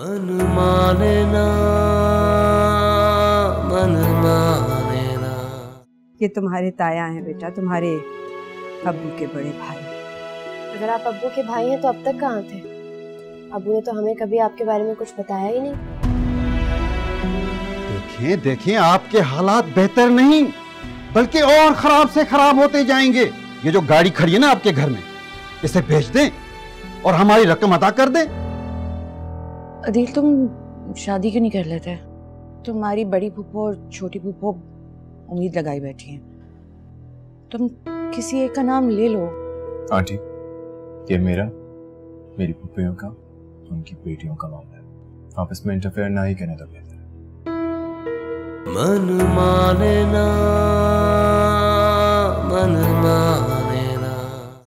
मन माने ना मन माने ना। ये तुम्हारे ताया हैं बेटा तुम्हारे अब्बू के बड़े भाई। अगर आप अब्बू के भाई हैं तो अब तक कहाँ थे? अब्बू ने तो हमें कभी आपके बारे में कुछ बताया ही नहीं। देखें देखें आपके हालात बेहतर नहीं बल्कि और खराब से खराब होते जाएँगे। ये जो गाड़ी खड़ी है ना आपके घर में इसे भेज दें और हमारी रकम अदा कर दें। अदील तुम शादी क्यों नहीं कर लेते? तुम्हारी बड़ी फूफो और छोटी फूफो उम्मीद लगाई बैठी हैं। तुम किसी एक का नाम ले लो। आंटी ये मेरा मेरी पुप्पियों का उनकी बेटियों का मामला है। आप इसमें इंटरफेयर ना ही करने तो बेहतर है। मन माने ना